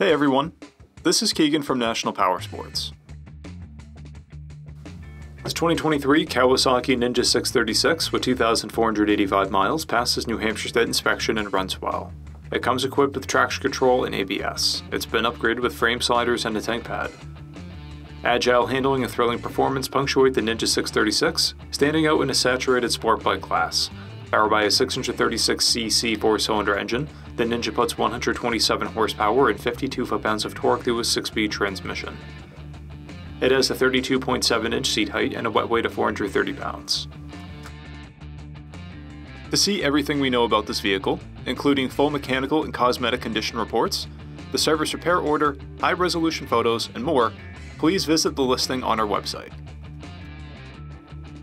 Hey everyone, this is Keegan from National Powersports. This 2023 Kawasaki Ninja 636 with 2,485 miles passes New Hampshire State inspection and runs well. It comes equipped with traction control and ABS. It's been upgraded with frame sliders and a tank pad. Agile handling and thrilling performance punctuate the Ninja 636, standing out in a saturated sport bike class. Powered by a 636cc four-cylinder engine, the Ninja puts 127 horsepower and 52 foot-pounds of torque through a 6-speed transmission. It has a 32.7 inch seat height and a wet weight of 430 pounds. To see everything we know about this vehicle, including full mechanical and cosmetic condition reports, the service repair order, high resolution photos, and more, please visit the listing on our website.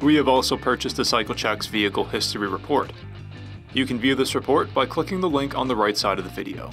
We have also purchased the CycleCheck's Vehicle History Report. You can view this report by clicking the link on the right side of the video.